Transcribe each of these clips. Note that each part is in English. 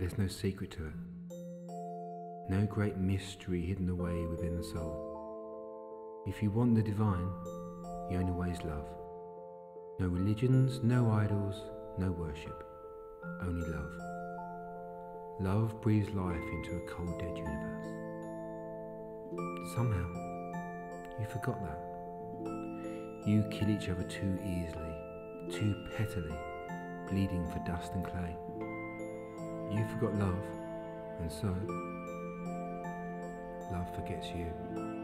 There's no secret to it. No great mystery hidden away within the soul. If you want the divine, the only way is love. No religions, no idols, no worship. Only love. Love breathes life into a cold, dead universe. Somehow, you forgot that. You kill each other too easily, too pettily, bleeding for dust and clay. You forgot love, and so, love forgets you.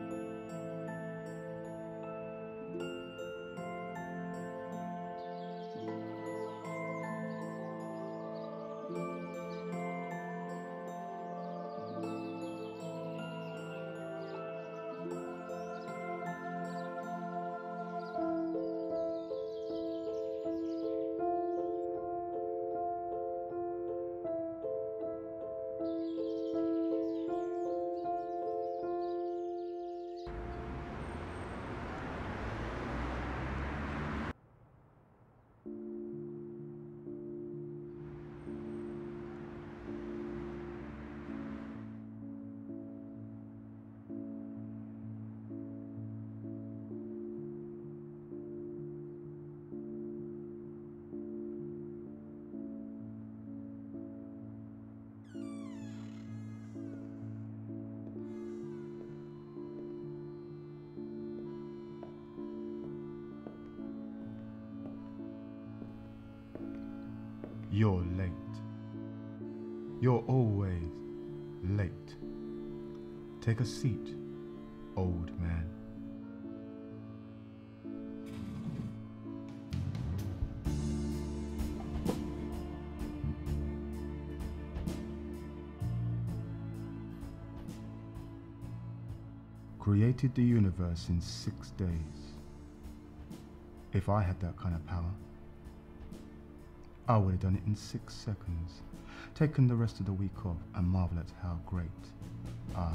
You're late. You're always late. Take a seat, old man. Created the universe in six days. If I had that kind of power, I would have done it in six seconds, taken the rest of the week off and marvel at how great I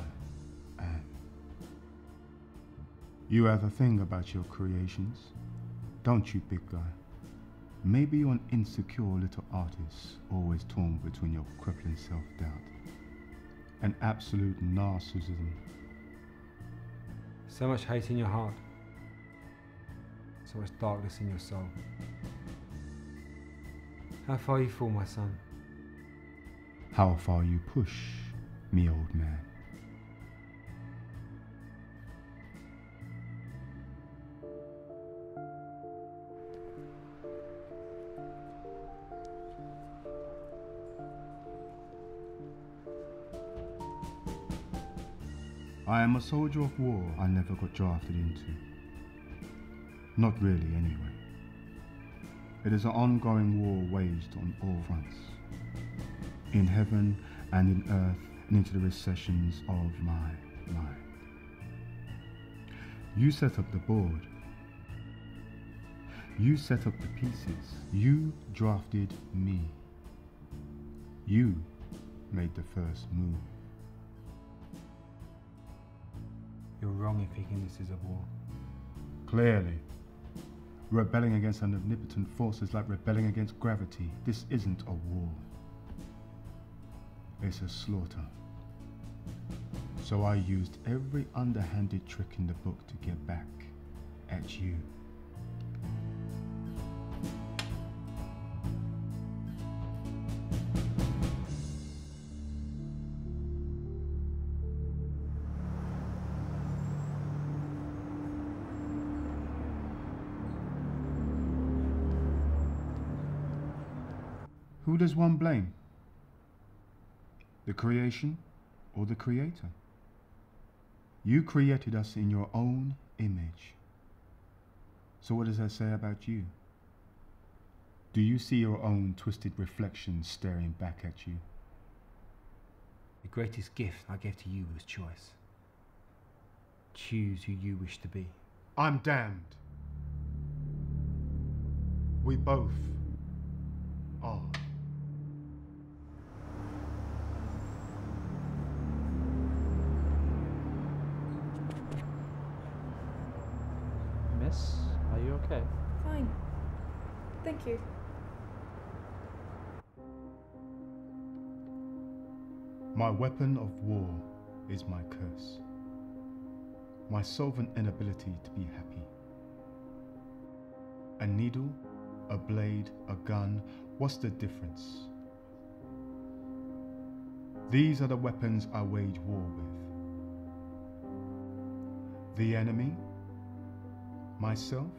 am. You have a thing about your creations, don't you, big guy? Maybe you're an insecure little artist, always torn between your crippling self-doubt and absolute narcissism. So much hate in your heart, so much darkness in your soul. How far you fall, my son? How far you push me, old man. I am a soldier of war I never got drafted into. Not really, anyway. It is an ongoing war waged on all fronts, in heaven and in earth and into the recessions of my mind. You set up the board. You set up the pieces. You drafted me. You made the first move. You're wrong in thinking this is a war. Clearly. Rebelling against an omnipotent force is like rebelling against gravity. This isn't a war. It's a slaughter. So I used every underhanded trick in the book to get back at you. Who does one blame? The creation or the creator? You created us in your own image. So what does that say about you? Do you see your own twisted reflection staring back at you? The greatest gift I gave to you was choice. Choose who you wish to be. I'm damned. We both are. Miss, are you okay? Fine. Thank you. My weapon of war is my curse, my solvent inability to be happy. A needle, a blade, a gun, what's the difference? These are the weapons I wage war with. The enemy, myself,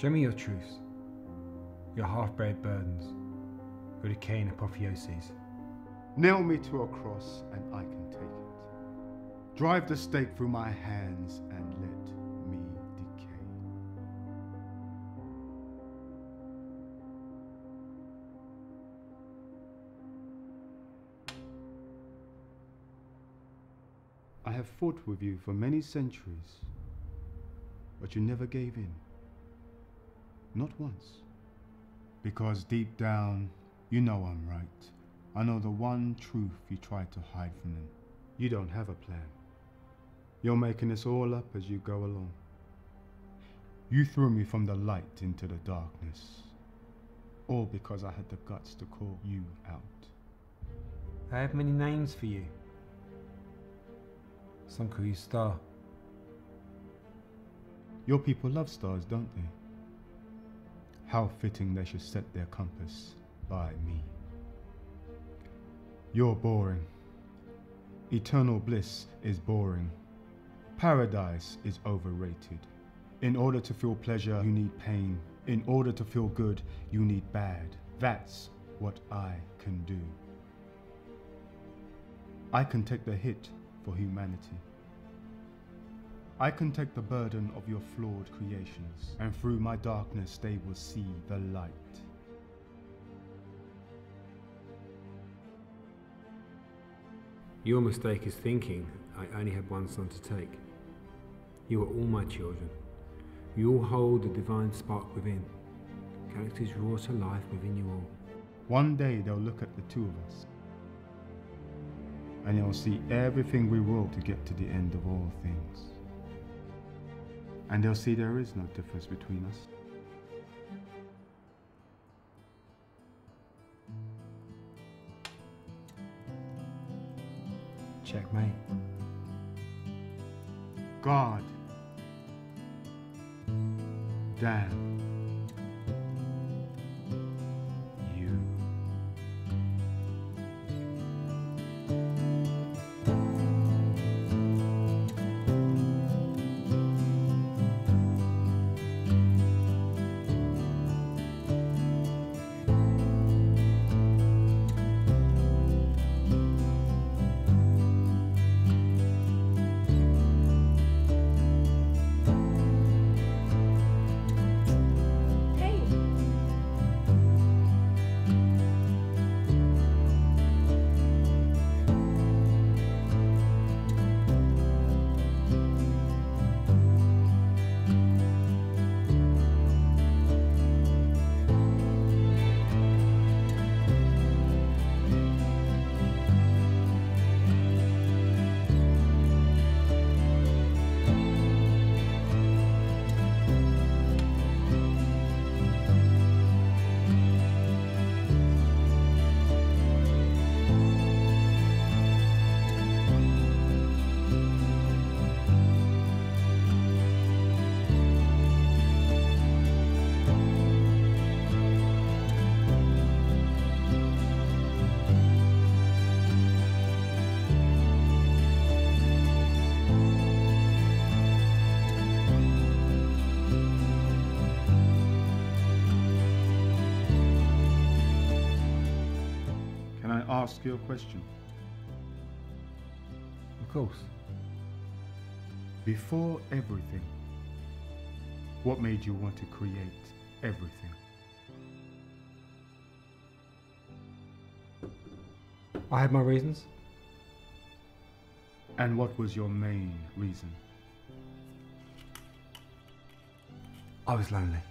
Show me your truths, your half bred burdens, your decaying apotheoses. nail me to a cross and I can take it. Drive the stake through my hands and let me decay. I have fought with you for many centuries, but you never gave in. Not once. Because deep down, you know I'm right. I know the one truth you tried to hide from them. You don't have a plan. You're making this all up as you go along. You threw me from the light into the darkness. All because I had the guts to call you out. I have many names for you. Some call you Star. Your people love stars, don't they? How fitting they should set their compass by me. You're boring. Eternal bliss is boring. Paradise is overrated. In order to feel pleasure, you need pain. In order to feel good, you need bad. That's what I can do. I can take the hit for humanity. I can take the burden of your flawed creations, and through my darkness they will see the light. Your mistake is thinking I only had one son to take. You are all my children. You all hold the divine spark within. Characters raw to life within you all. One day they'll look at the two of us, and they'll see everything we will to get to the end of all things. And they'll see there is no difference between us. Checkmate. God damn ask you a question? Of course. Before everything, what made you want to create everything? I had my reasons. And what was your main reason? I was lonely.